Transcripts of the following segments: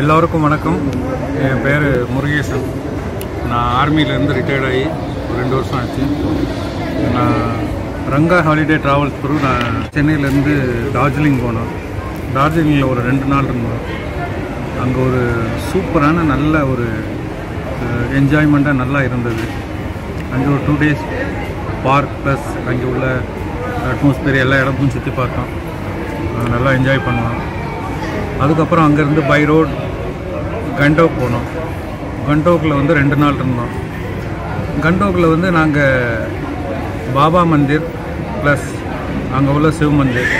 எல்லோருக்கும் வணக்கம். என் பேர் முருகேசன். நான் ஆர்மியிலேருந்து ரிட்டையர்ட் ஆகி ஒரு ரெண்டு வருஷம் ஆச்சு. நான் ரங்கா ஹாலிடே ட்ராவல்ஸ் த்ரூ நான் சென்னையிலேருந்து டார்ஜிலிங் போனோம் டார்ஜிலிங்கில் ஒரு ரெண்டு நாள் இருந்தோம். அங்கே ஒரு சூப்பரான நல்ல ஒரு என்ஜாய்மெண்ட்டாக நல்லா இருந்தது. அங்கே ஒரு டூ டேஸ் பார்க் ப்ளஸ் அங்கே உள்ள அட்மாஸ்பியர் எல்லா இடமும் சுற்றி பார்த்தோம். நல்லா என்ஜாய் பண்ணோம். அதுக்கப்புறம் அங்கேருந்து பை ரோட் கண்டோக் போனோம். கண்டோக்கில் வந்து ரெண்டு நாள் இருந்தோம். கண்டோக்கில் வந்து நாங்கள் பாபா மந்திர் ப்ளஸ் அங்கே உள்ள சிவ மந்திர்.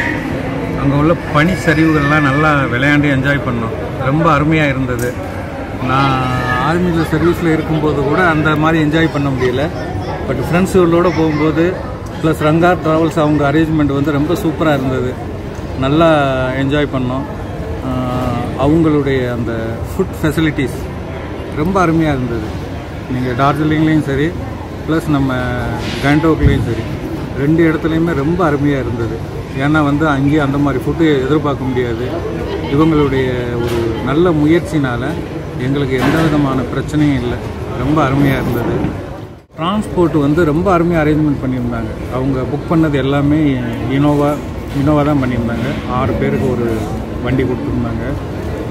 அங்கே உள்ள பனி சரிவுகள்லாம் நல்லா விளையாண்டு என்ஜாய் பண்ணோம். ரொம்ப அருமையாக இருந்தது. நான் ஆர்மியில் சர்வீஸில் இருக்கும்போது கூட அந்த மாதிரி என்ஜாய் பண்ண முடியல. பட் ஃப்ரெண்ட்ஸுகளோடு போகும்போது ப்ளஸ் ரங்கா ட்ராவல்ஸ் அவங்க அரேஞ்ச்மெண்ட் வந்து ரொம்ப சூப்பராக இருந்தது. நல்லா என்ஜாய் பண்ணோம். அவங்களுடைய அந்த ஃபுட் ஃபெசிலிட்டிஸ் ரொம்ப அருமையாக இருந்தது. நீங்கள் டார்ஜிலிங்லேயும் சரி ப்ளஸ் நம்ம கேண்டோக்லேயும் சரி ரெண்டு இடத்துலையுமே ரொம்ப அருமையாக இருந்தது. ஏன்னா வந்து அங்கேயும் அந்த மாதிரி ஃபுட்டு எதிர்பார்க்க முடியாது. இவங்களுடைய ஒரு நல்ல முயற்சினால் எங்களுக்கு எந்த விதமான பிரச்சனையும் இல்லை. ரொம்ப அருமையாக இருந்தது. டிரான்ஸ்போர்ட் வந்து ரொம்ப அருமையாக அரேஞ்ச்மெண்ட் பண்ணியிருந்தாங்க. அவங்க புக் பண்ணது எல்லாமே இனோவா இனோவா தான் பண்ணியிருந்தாங்க. ஆறு பேருக்கு ஒரு வண்டி கொடுத்துருந்தாங்க.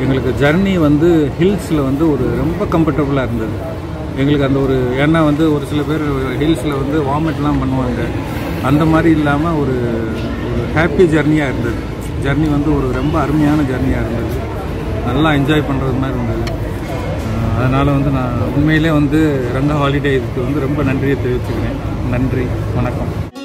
எங்களுக்கு ஜர்னி வந்து ஹில்ஸில் வந்து ஒரு ரொம்ப கம்ஃபர்டபுளாக இருந்தது. எங்களுக்கு அந்த ஒரு ஏன்னா வந்து ஒரு சில பேர் ஹில்ஸில் வந்து வாமிட்லாம் பண்ணுவாங்க. அந்த மாதிரி இல்லாமல் ஒரு ஒரு ஹாப்பி ஜர்னியாக இருந்தது. ஜர்னி வந்து ஒரு ரொம்ப அருமையான ஜர்னியாக இருந்தது. நல்லா என்ஜாய் பண்ணுறது மாதிரி இருந்தது. அதனால் வந்து நான் உண்மையிலே வந்து ரங்க ஹாலிடே இதுக்கு வந்து ரொம்ப நன்றியை தெரிவிச்சுக்கிறேன். நன்றி. வணக்கம்.